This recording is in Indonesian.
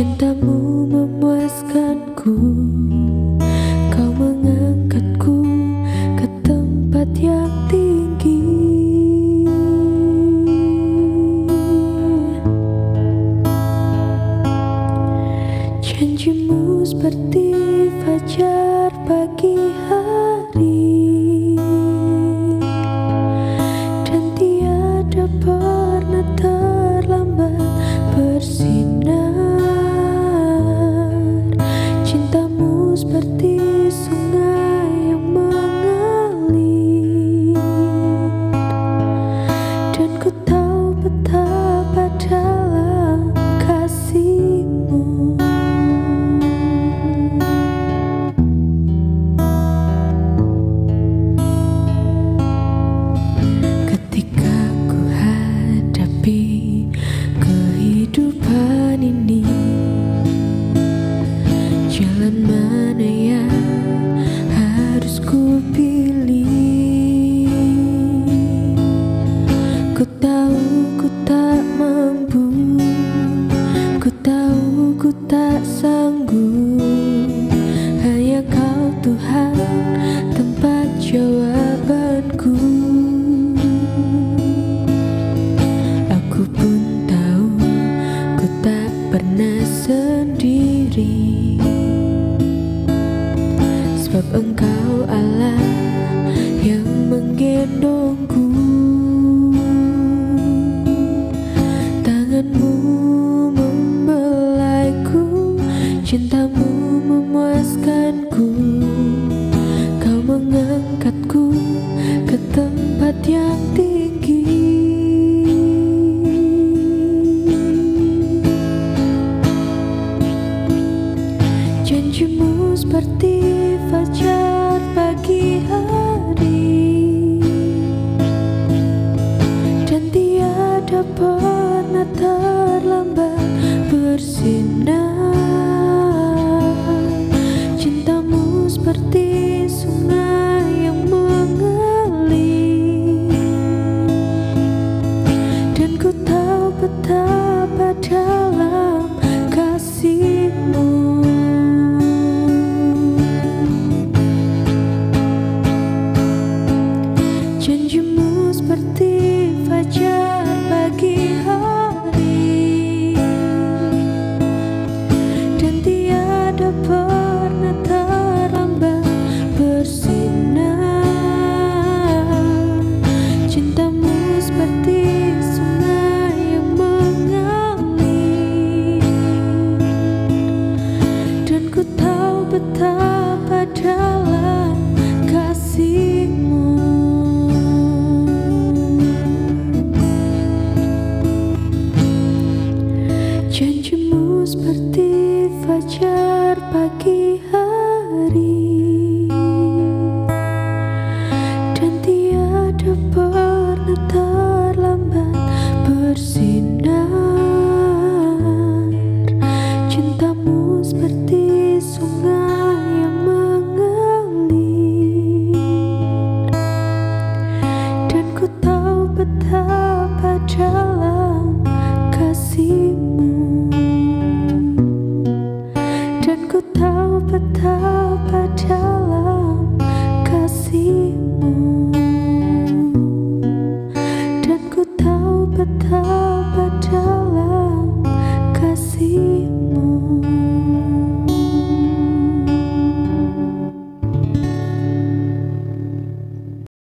Cintamu memuaskanku. Kau mengangkatku ke tempat yang tinggi. Janjimu seperti fajar pagi hari. to pass. pada but